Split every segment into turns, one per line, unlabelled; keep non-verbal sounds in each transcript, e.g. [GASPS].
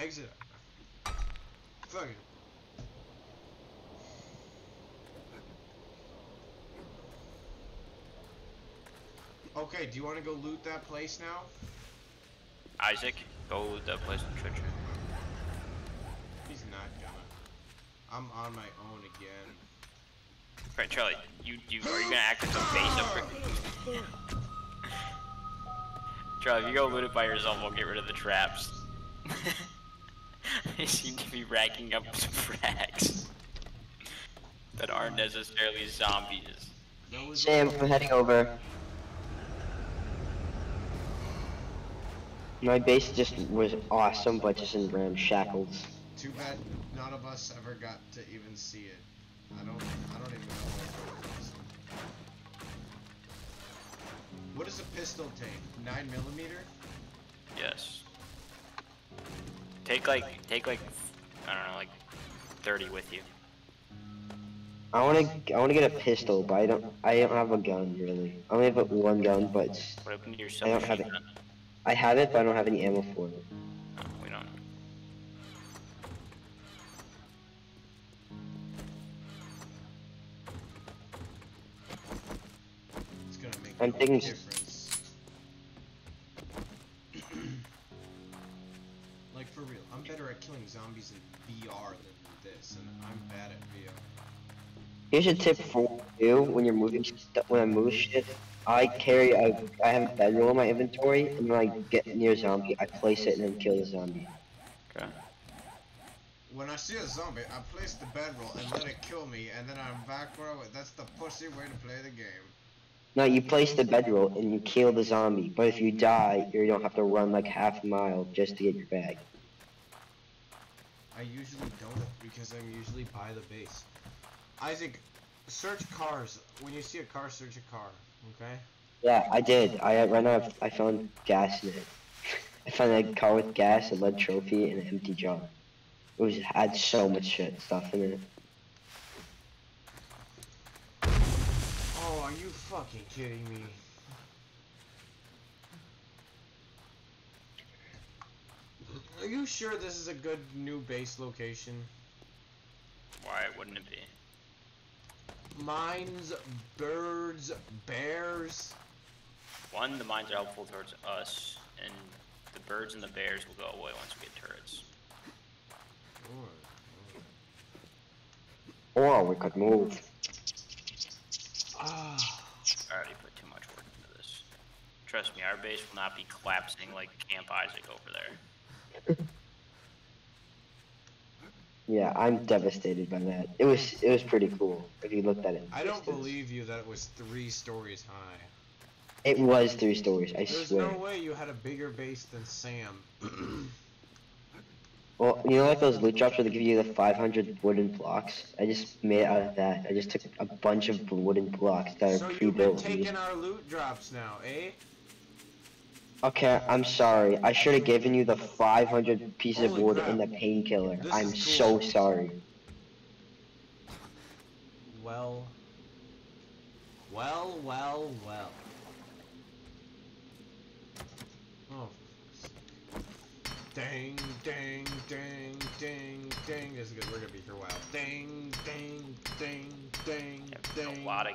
Exit. Fuck it. Okay, do you want to go loot that place now?
Isaac, go loot that place in treasure.
He's not gonna. I'm on my own again.
Right, Charlie, you, you are you gonna act as a face over? [LAUGHS] Charlie, if you go loot it by yourself, we'll get rid of the traps. [LAUGHS] they [LAUGHS] seem to be racking up [LAUGHS] some frags that aren't necessarily zombies.
Sam, I'm heading over. My base just was awesome, but just in ramshackles.
too bad none of us ever got to even see it. I don't. I don't even know what it is. What does a pistol take? Nine millimeter?
Yes. Take like, take like, I don't know, like 30 with you.
I wanna, I wanna get a pistol, but I don't, I don't have a gun really. I only have one gun, but it's-
What happened to your
I don't have
submachine
it. I have it, but I don't have any ammo for it.
No, we don't.
It's gonna make
I'm thinking-
difference.
Here's a tip for you when you're moving st- when I move shit. I carry a, I have a bedroll in my inventory, and when I get near a zombie, I place it and then kill the zombie.
Okay.
When I see a zombie, I place the bedroll and let it kill me, and then I'm back where I was. That's the pussy way to play the game.
No, you place the bedroll and you kill the zombie, but if you die, you don't have to run like half a mile just to get your bag.
I usually don't because I'm usually by the base. Isaac, search cars. When you see a car, search a car. Okay.
Yeah, I did. I uh, right now I've- I found gas in it. [LAUGHS] I found a car with gas, a lead trophy, and an empty jar. It was had so much shit stuff in it.
Oh, are you fucking kidding me? Are you sure this is a good new base location?
Why wouldn't it be?
Mines, birds, bears.
One, the mines are helpful towards us, and the birds and the bears will go away once we get turrets.
Or we could move.
Ah,
I already put too much work into this. Trust me, our base will not be collapsing like Camp Isaac over there. [LAUGHS]
Yeah, I'm devastated by that. It was it was pretty cool if you looked at it.
I don't believe you that it was three stories high.
It was three stories. I
There's
swear.
no way you had a bigger base than Sam. [CLEARS THROAT]
Well, you know, like those loot drops where they give you the 500 wooden blocks. I just made it out of that. I just took a bunch of wooden blocks that
so
are
you've been
pre-built.
taking our loot drops now, eh?
Okay, I'm sorry. I should have given you the 500 pieces of wood
crap.
and the painkiller. I'm
is
so
cool.
sorry.
Well. Well, well, well. Oh. Ding, ding, ding, ding, ding. This is good. We're gonna be here a while. Ding, ding, ding, ding,
Yeah, there's a
ding,
lot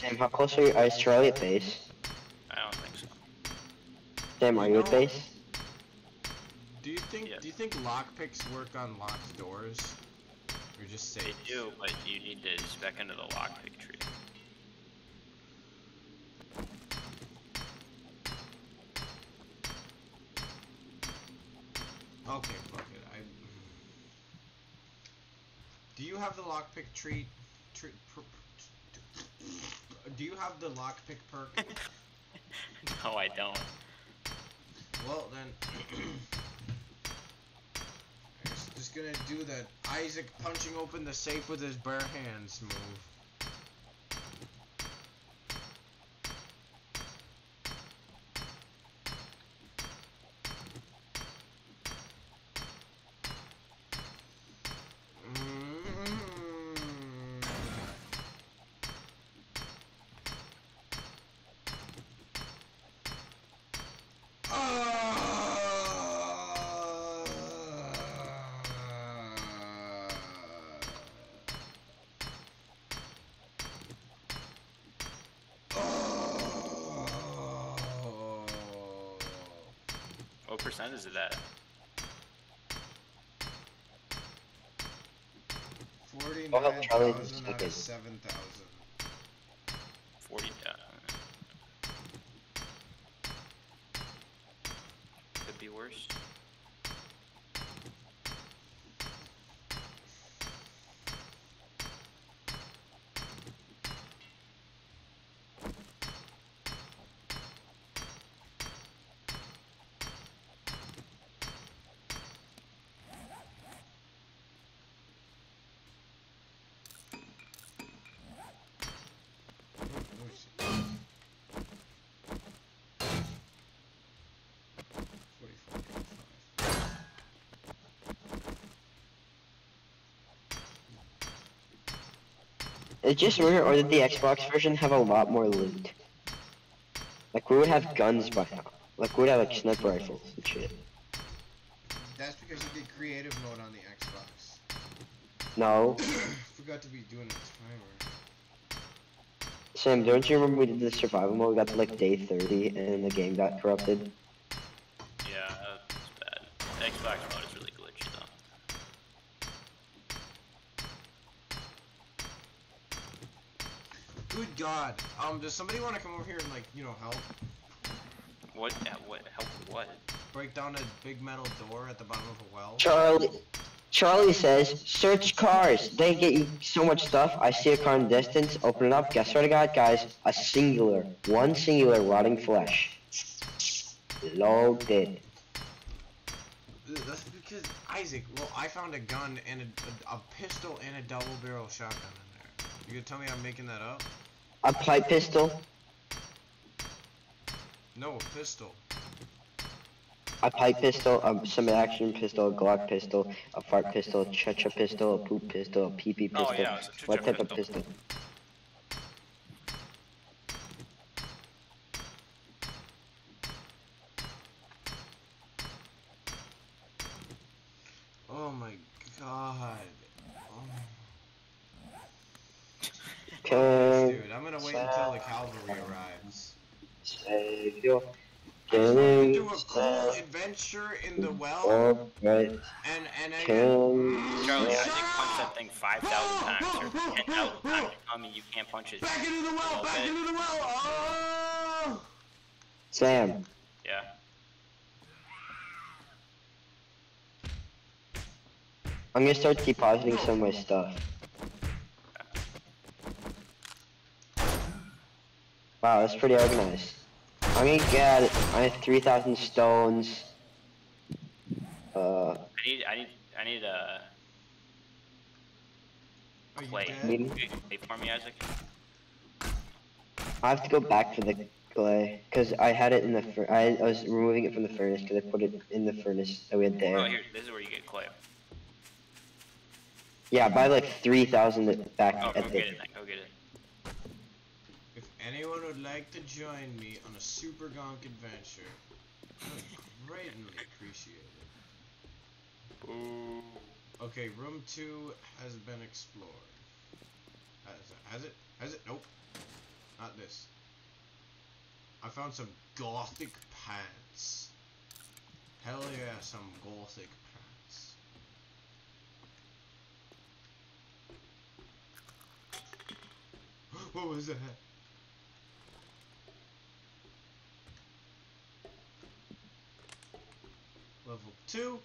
Sam, how close are you are you to Charlie base?
I don't think so.
Sam, are you at base?
Do you think do you think lockpicks work on locked doors? Or just
They
safe?
do, but you need to spec into the lockpick tree.
Okay, fuck it. I. Do you have the lockpick tree pr- do you have the lockpick perk? [LAUGHS]
No, I don't.
well then. [CLEARS THROAT] gonna do that Isaac punching open the safe with his bare hands move. 49,000
take
out of
it.
7,000.
40. Uh, could be worse.
Let me see. 44.5.
It's just weird, or did the Xbox version have a lot more loot? Like we would have guns by now. Like we would have like sniper rifles and shit.
That's because of the creative mode on the Xbox.
No. [COUGHS]
Forgot to be doing a timer.
Sam, don't you remember we did the survival mode? We got to like day 30 and the game got corrupted.
Yeah, that's bad. The Xbox mode is really glitchy though.
Good God. Um, does somebody want to come over here and like, you know, help
What? Yeah, what? Help? What?
break down a big metal door at the bottom of a well?
Charlie, Charlie says, search cars. They get you so much stuff. I see a car in the distance. Open it up. Guess what I got, guys? A singular, one singular rotting flesh. Loaded.
Ugh, That's because Isaac. Well, I found a gun and a, a, a pistol and a double barrel shotgun in there. You gonna tell me I'm making that up?
A pipe pistol.
No, a pistol.
A pipe pistol, um, a semi action pistol, a Glock pistol, a fart pistol, a cha-cha pistol, a poop pistol, a pee pee pistol.
Oh, yeah, it's a
what
cha-cha
type of
pistol.
pistol?
Oh my God. Oh.
Can
Dude, I'm gonna wait until the cavalry arrives.
save your
I just wanted to do a
games.
cool adventure in the well,
Alright.
And and I.
Can
Charlie,
Shut
Isaac punched that thing 5,000 times or 10,000 times. [LAUGHS] Tell me you can't punch it.
Back into the well! Back
Okay.
into the well! Oh!
Sam,
Yeah.
I'm gonna start depositing some of my stuff. Wow, that's pretty organized. I'm gonna get, I have 3,000 stones. Uh,
I need, I need, I need a
Are you
clay.
dead?
Meeting?
Clay for me, Isaac.
I have to go back for the clay, cause I had it in the fur- I, I was removing it from the furnace, cause I put it in the furnace that we had
Oh,
there.
here, this is where you get clay.
Yeah, buy like 3,000 back
Oh, go
at
get
the,
it then, go get it.
If anyone would like to join me on a super gonk adventure, I would greatly appreciate it.
Boo.
Okay, room two has been explored. Has, has it? Has it? Nope. Not this. I found some gothic pants. Hell yeah, some gothic pants. [GASPS] what was that? Level two.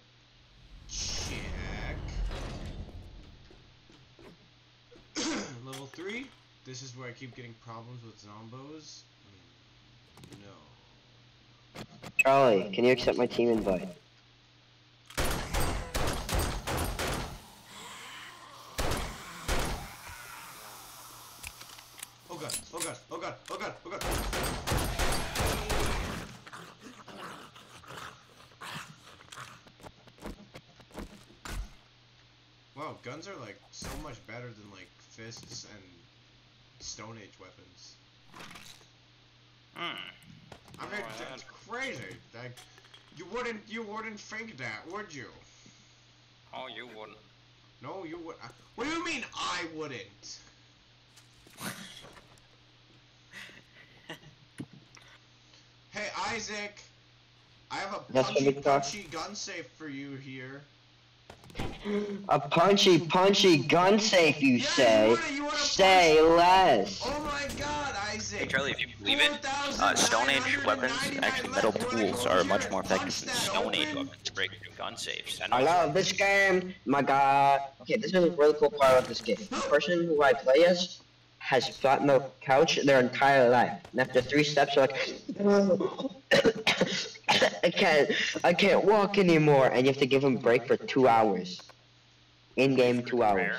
Check. [CLEARS THROAT] Level 3. This is where I keep getting problems with zombos. Mm, No.
Charlie, can you accept my team invite?
god, oh god, oh god, oh god. Wow, guns are like so much better than like fists and Stone Age weapons.
Hmm.
I mean,
Oh,
that's crazy. Like, you wouldn't, you wouldn't think that, would you?
Oh, you wouldn't.
No, you would. uh, What do you mean I wouldn't? [LAUGHS] Hey Isaac, I have a
That's what
punchy, punchy gun safe for you here.
A punchy, punchy gun safe, you
Yeah,
say?
you wanna- you wanna
Say less.
Oh my God, Isaac!
Hey Charlie, if you believe it, uh, Stone Age weapons, actually metal
left. You wanna
tools are much more effective than Stone Age weapons to break through gun safes. I.
I love this game. My God. Okay, this is a really cool part of this game. The person who I play as has fought on the couch their entire life, and after three steps, they're like, I can't, I can't walk anymore, and you have to give him a break for two hours. In game, two hours.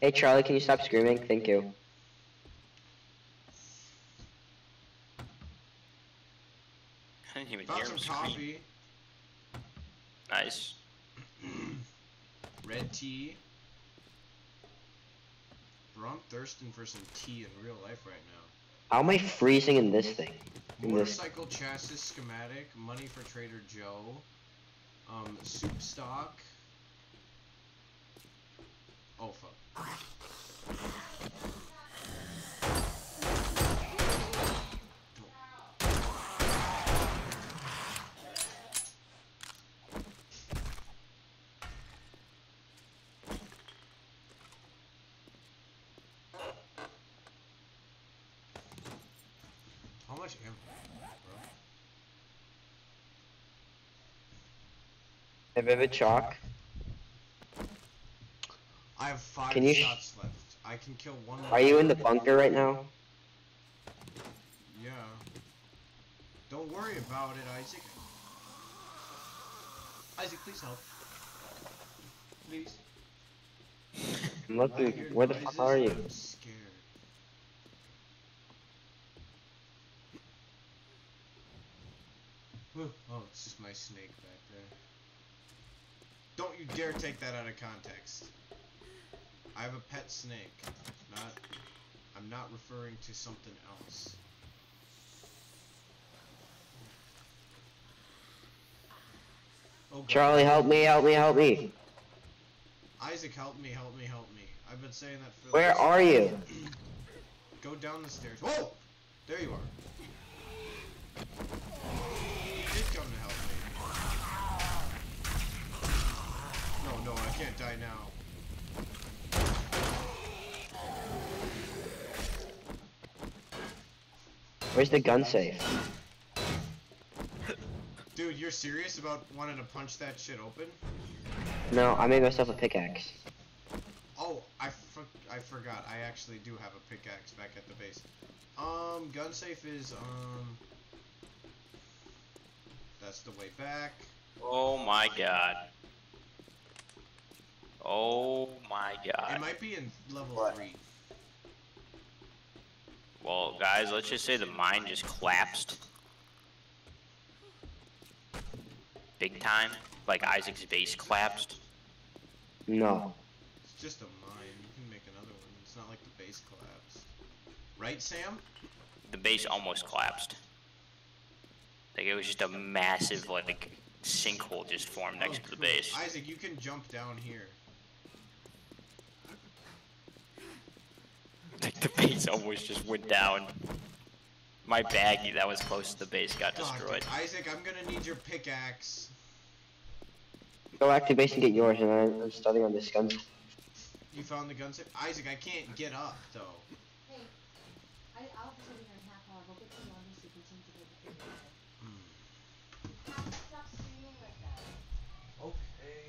Hey Charlie, can you stop screaming? Thank you. [LAUGHS]
I didn't even
Found
hear him scream. Nice. [CLEARS THROAT]
red tea. Bro, I'm thirsting for some tea in real life right now.
How am I freezing in this thing? In this.
Motorcycle chassis schematic, money for Trader Joe, um, soup stock. Oh fuck. How much ammo, bro?
A vivid chalk.
I have five
Can you sh-
shots left. I can kill one.
Are you in the bunker right now?
Yeah. Don't worry about it, Isaac. Isaac, please help. Please.
I'm looking. Where the fuck are you?
I'm scared. Oh, it's just my snake back there. Don't you dare take that out of context. I have a pet snake. Not. I'm not referring to something else. Oh,
Charlie, help me! Help me! Help me!
Isaac, help me! Help me! Help me! I've been saying that for.
Where are you?
Go down the stairs. Whoa! There you are. You did come to help me. No, no, I can't die now.
Where's the gun safe?
Dude, you're serious about wanting to punch that shit open?
No, I made myself a pickaxe.
Oh, I, for- I forgot. I actually do have a pickaxe back at the base. Um, gun safe is, um... That's the way back.
Oh my god. Oh my god.
It might be in level
What?
3.
Well, guys, let's just say the mine just collapsed. Big time. Like Isaac's base collapsed.
No.
It's just a mine. You can make another one. It's not like the base collapsed. Right, Sam?
The base almost collapsed. Like it was just a massive like sinkhole just formed next
Oh,
to the
cool.
base.
Isaac, you can jump down here.
Like [LAUGHS] the base almost just went down. My baggie that was close to the base got
God,
destroyed.
Isaac, I'm gonna need your pickaxe.
Go back to base and get yours, and I'm, I'm starting on this gun.
You found the gun safe? Isaac, I can't get up, though.
Hey, I, I'll be sitting here in half hour. Go get some water so you can change it over.
Hmm.
Stop screaming like that.
Okay.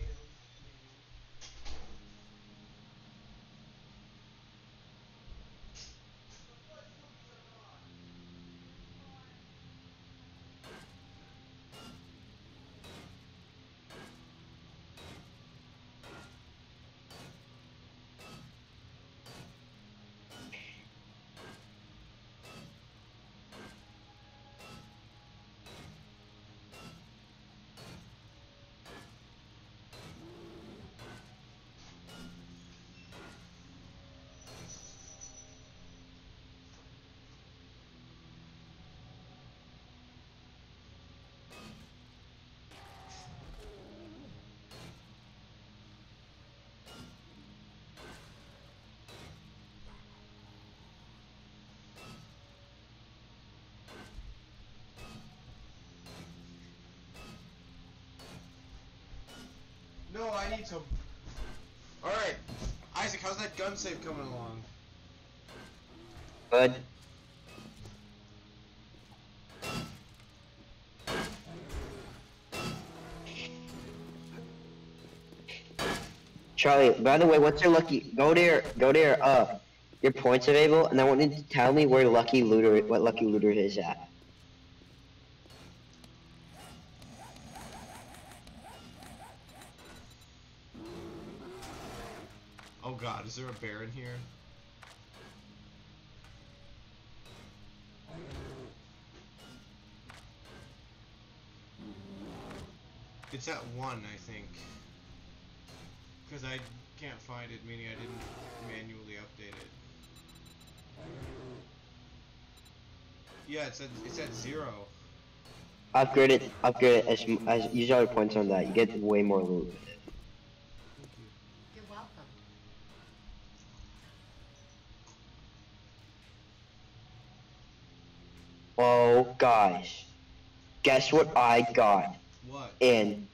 No, I need some. Alright. Isaac, how's that gun save coming along?
Good. Charlie, by the way, what's your lucky? Go to your, go to your, uh, your points available, and I want you to tell me where Lucky Looter, what Lucky Looter is at.
Oh god, is there a bear in here? It's at one, I think. Because I can't find it, meaning I didn't manually update it. Yeah, it's at it's at zero.
Upgrade it, upgrade it as, as use all your points on that. You get way more loot.
You're welcome.
Oh, guys, guess what I got?
What?
in.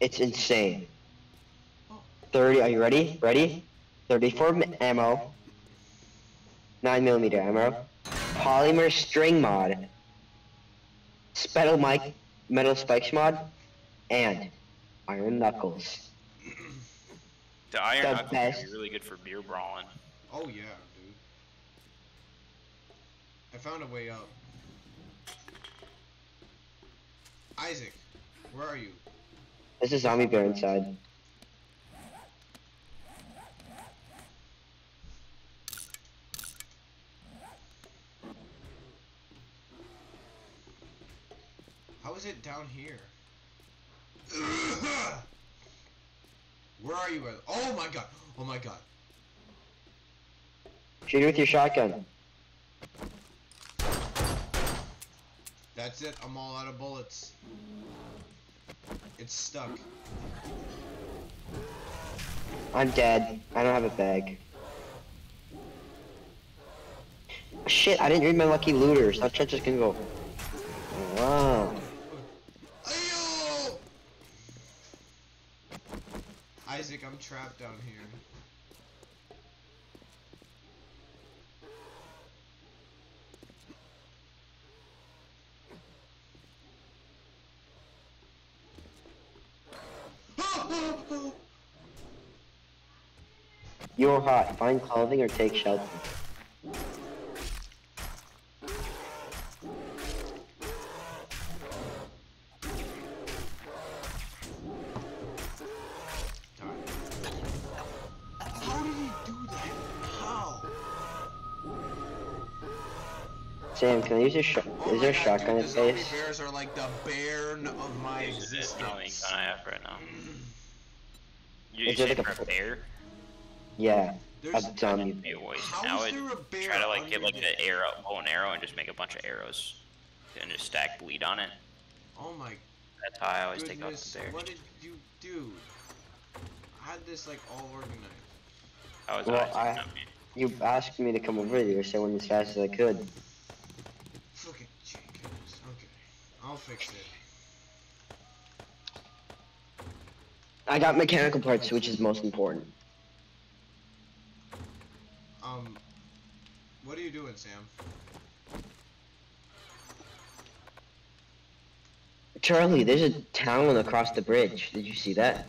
It's insane.
Oh.
30, are you ready? Ready? 34 m- ammo. 9 millimeter ammo. Polymer string mod. Metal mic, metal spikes mod. And iron knuckles.
The iron
The
knuckles
best.
be really good for beer brawling.
Oh yeah, dude. I found a way up. Isaac, where are you?
There's a zombie bear inside.
How is it down here? [COUGHS] Where are you? Oh my god! Oh my god!
Shoot it with your shotgun.
That's it. I'm all out of bullets. It's stuck.
I'm dead. I don't have a bag. Shit, I didn't read my lucky looters. That shit just gonna go. Wow.
Ayo! Isaac, I'm trapped down here.
You're hot. Find clothing or take shelter.
How did he do that? How?
Sam, can I use a shot?
Oh
Is there a
God,
shotgun
dude,
in
the zombie bears are like the bairn of my
This is it.
existence.
gun I have right now. You,
Is
you
there
say
like a
for a
fo-
bear?
Yeah,
There's,
a zombie.
Be a waste.
How
I
is
would
there a bear
try to like get like
an
the arrow, bow and arrow, and just make a bunch of arrows, and just stack bleed on it.
oh my
That's how I always take out
goodness,
the bear.
what did you do? I had this like all organized.
I was
Well, I-
not.
You asked me to come over here, so I went as fast as I could.
Fucking chickens. Okay, I'll fix it.
I got mechanical parts, which is most important.
Um, what are you doing, Sam?
Charlie, there's a town across the bridge. Did you see that?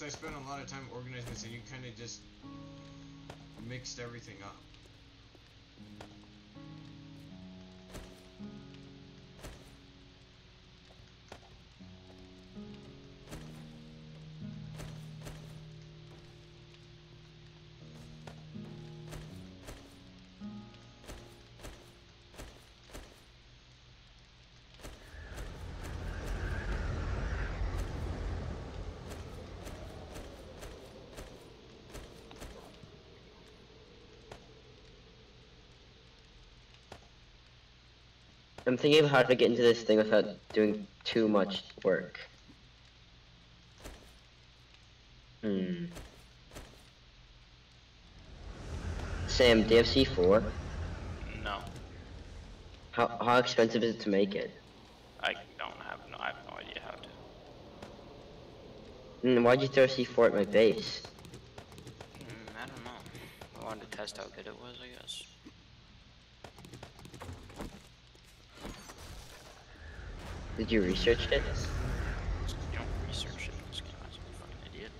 Just
I spent a lot of time organizing this, and you kind of just mixed everything up.
I'm thinking of how to get into this thing without doing too much work. Hmm. Sam, do you have C4?
No,
How, how expensive is it to make it?
I don't have no. I have no idea how to.
Mm, why'd you throw C4 at my base?
Mm, I don't know. I wanted to test how good it was. I guess.
Did you research it?
You don't research it. This game. I'm a fucking idiot.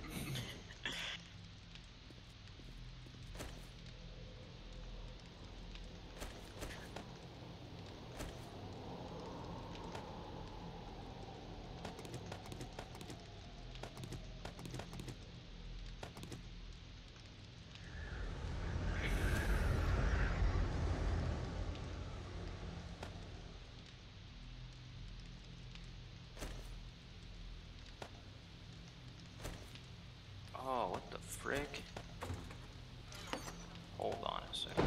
Oh, what the frick? Hold on a second.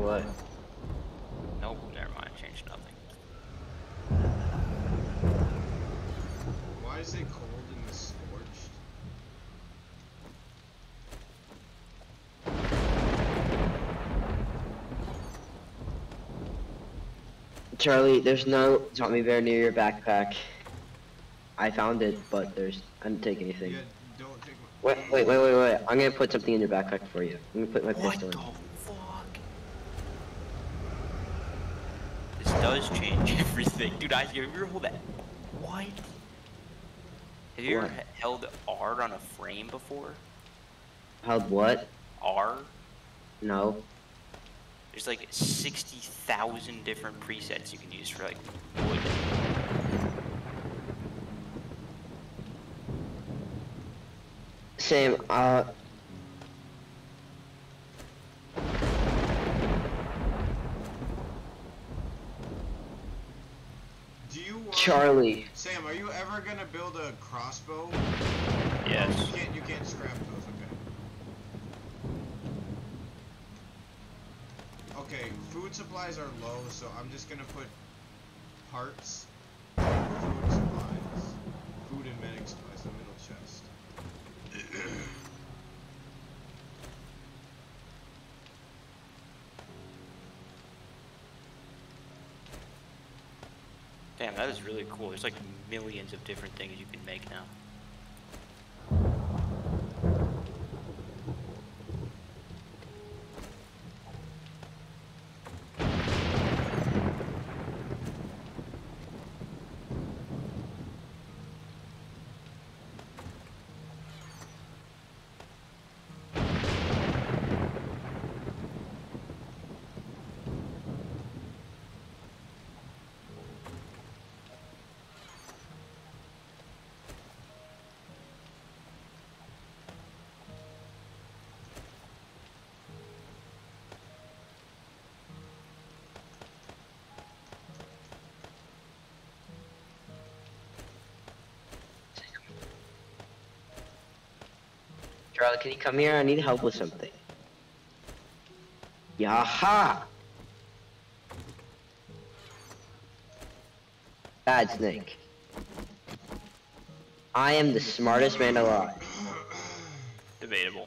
What?
Nope, never mind. Changed nothing.
Why is it cold in the scorched?
Charlie, there's no zombie bear near your backpack. I found it, but there's I didn't take anything.
Yeah, don't take my.
Wait, wait, wait, wait, wait. I'm gonna put something in your backpack for you. I'm gonna put my
What
pistol
the
in.
fuck? This does change [LAUGHS] everything. Dude, I have you ever hold that? What? Have you
What?
ever held R on a frame before?
Held what?
R?
No.
There's like 60,000 different presets you can use for like wood.
Sam, uh,
Do you want?
Charlie.
Sam, are you ever gonna build a crossbow?
Yes.
You can't. You can't scrap those. Okay. Okay. Food supplies are low, so I'm just gonna put parts. Food supplies. Food and medic supplies.
Damn, that is really cool. There's like millions of different things you can make now.
Charlie, can you come here? I need help with something. Yaha! Bad snake. I am the smartest man alive.
Debatable.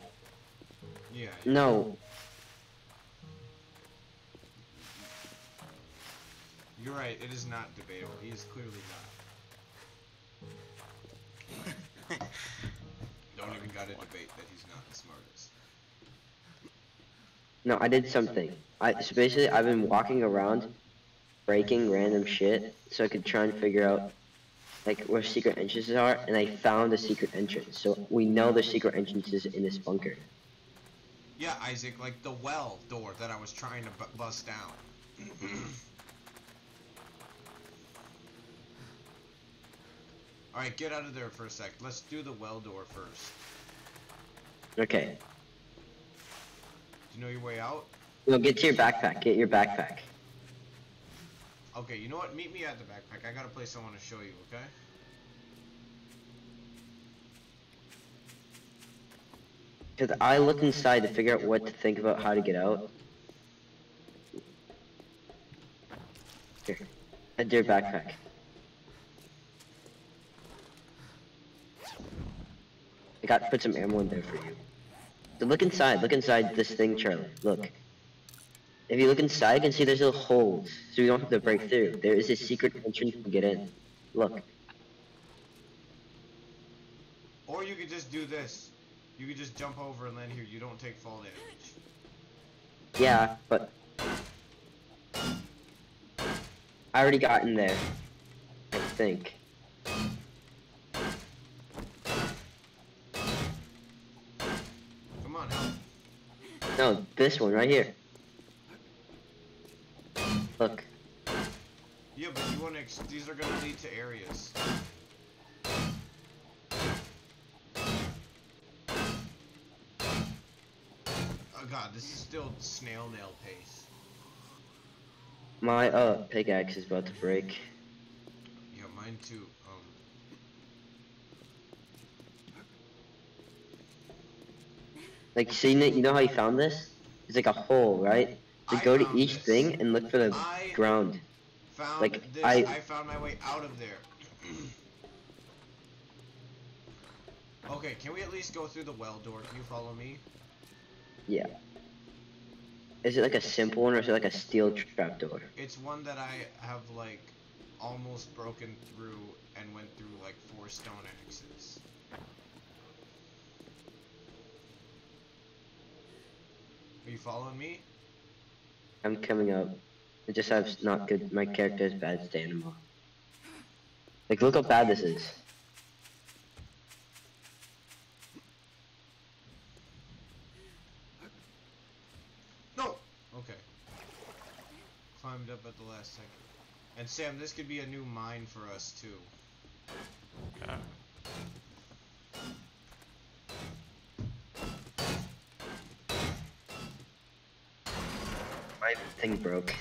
yeah.
No,
You're right. It is not debatable. He is clearly not.
No, I did something. I so basically I've been walking around, breaking random shit, so I could try and figure out like where secret entrances are, and I found a secret entrance. So we know the secret entrances in this bunker.
Yeah, Isaac, like the well door that I was trying to bu- bust down. [CLEARS THROAT] Alright, get out of there for a sec. Let's do the well door first.
Okay.
Do you know your way out?
No, get to your backpack. Get your backpack.
Okay, you know what? Meet me at the backpack. I got a place I want to show you, okay?
Cause I looked inside to figure out what to think about how to get out. Here. A deer backpack. I got put some ammo in there for you. Look inside, look inside this thing, Charlie. Look. If you look inside, you can see there's little holes, so you don't have to break through. There is a secret entrance to get in. Look.
Or you could just do this. You could just jump over and land here. You don't take fall damage.
Yeah, but I already got in there. I think. No, this one right here. Look.
Yeah, but you want to. Ex- these are gonna lead to areas. Oh god, this is still snail nail pace.
My uh pickaxe is about to break.
Yeah, mine too.
Like, see, Nate, you know how you found this? It's like a hole, right? So
I
go to each
this.
thing and look for the
I-
ground.
found
Like,
this.
I-
I found my way out of there. [CLEARS THROAT] okay, can we at least go through the well door? Can you follow me?
Yeah. Is it like a simple one or is it like a steel trapdoor?
It's one that I have like almost broken through and went through like four stone axes. Are you following me?
I'm coming up. It just has not good. My character is bad stamina. Like, look how bad this is.
No. Okay. Climbed up at the last second. And Sam, this could be a new mine for us too.
Okay.
My thing broke.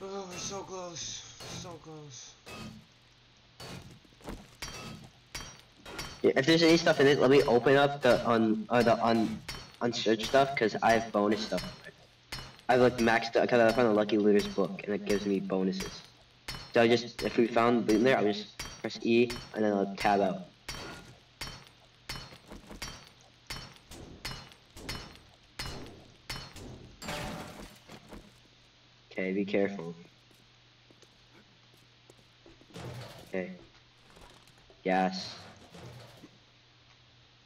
Oh, we're so close. So close.
Yeah, if there's any stuff in it, let me open up the un uh, the un unsearched stuff because I have bonus stuff. I have like maxed because I found a Lucky Looter's book and it gives me bonuses. So I just if we found loot in there, I'll just press E and then I'll tab out. Okay, be careful. Okay. Gas.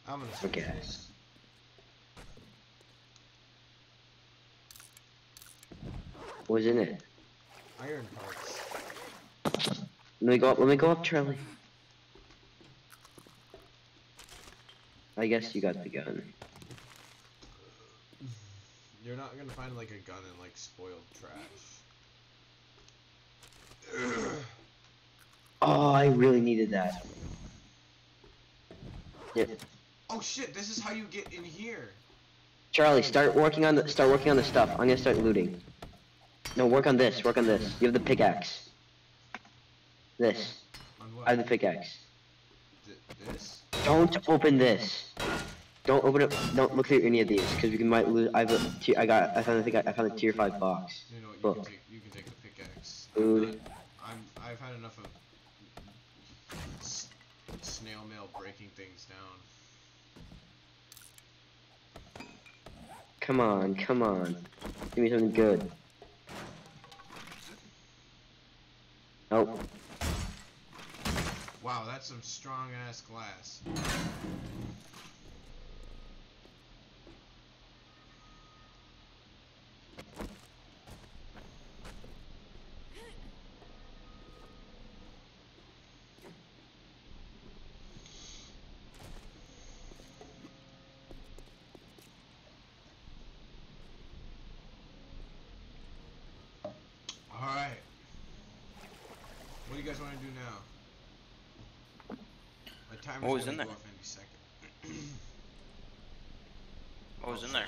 I'm gonna
Okay.
switch this.
What was in it?
Iron parts.
Let me go up. Let me go up, Charlie. I guess you got the gun.
You're not gonna find like a gun in like spoiled trash.
Oh, I really needed that. Yeah.
Oh shit! This is how you get in here.
Charlie, start working on the start working on the stuff. I'm gonna start looting. No, work on this. Work on this. You have the pickaxe. This. I have the pickaxe.
Th- this?
Don't open this. Don't open it. Don't look through any of these because we can might lose. I have a tier, I got. I found. I think I, I found a tier five box.
You know? You
Book.
can take. You can take the pickaxe.
Food.
I'm. I've had enough of s- snail mail breaking things down.
Come on, come on. Give me something good. Nope.
Wow, that's some strong ass glass. What
was in there?
what was in there?